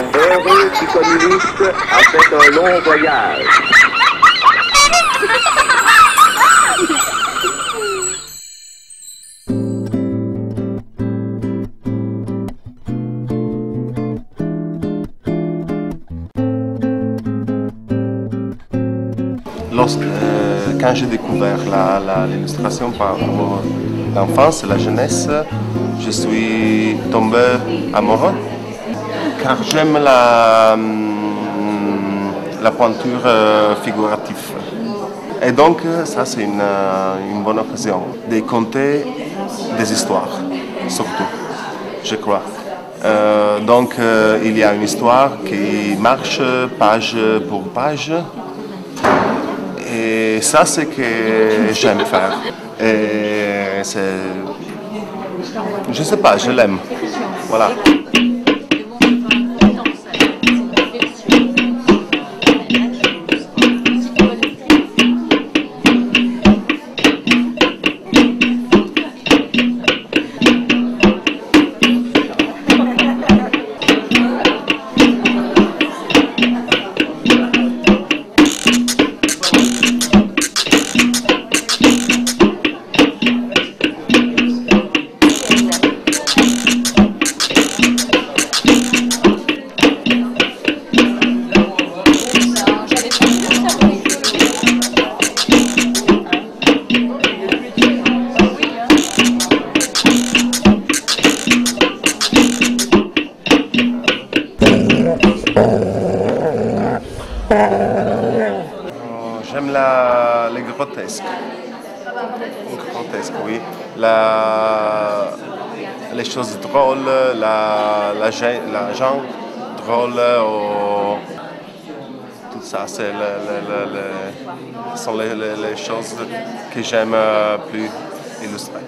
Heureux qui communiste a fait un long voyage. Lorsque, euh, quand j'ai découvert l'illustration par l'enfance, la jeunesse, je suis tombé amoureux car j'aime la, hum, la pointure euh, figurative. Et donc, euh, ça, c'est une, euh, une bonne occasion de conter des histoires, surtout, je crois. Donc, il y a une histoire qui marche page pour page. Et ça, c'est ce que j'aime faire. Et c'est. Je sais pas, je l'aime. Voilà. Oui. La, les choses drôles, la, la, la genre drôle, ou- tout ça, c'est le, le- sont les, les- les choses que j'aime euh, plus illustrer.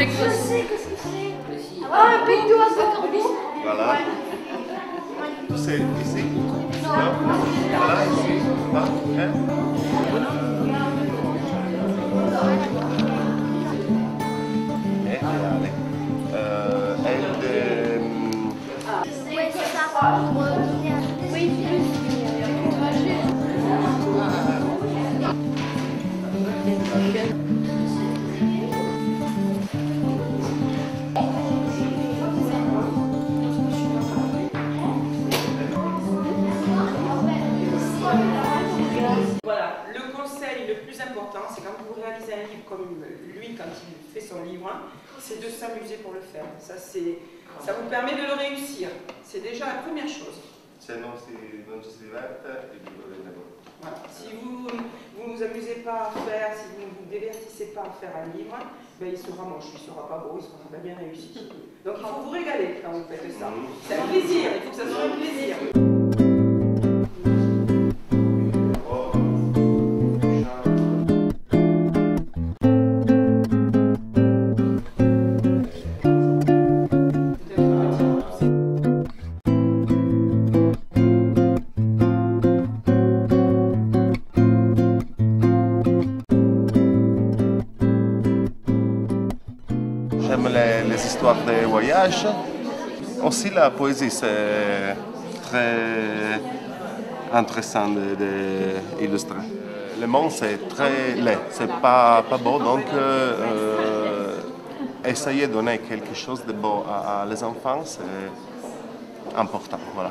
Ah, un bec d'oiseau Voilà. C'est ici Non. Voilà, ici. Ah, ok. Et allez. Euh, elle de... Oui, c'est ça. Plus important, c'est quand vous réalisez un livre comme lui, quand il fait son livre, hein, c'est de s'amuser pour le faire. Ça, c'est, ça vous permet de le réussir. C'est déjà la première chose. Voilà. Si vous ne vous amusez pas à faire, si vous ne vous divertissez pas à faire un livre, ben, il sera moche, il sera pas beau, il sera pas bien réussi. Donc il faut vous régaler quand vous faites ça. C'est un plaisir, il faut que ça soit un plaisir. Les, histoires de voyage. Aussi la poésie, c'est très intéressant d'illustrer. Le monde, c'est très laid, c'est pas, pas beau, donc euh, essayer de donner quelque chose de beau à, à les enfants, c'est important. Voilà.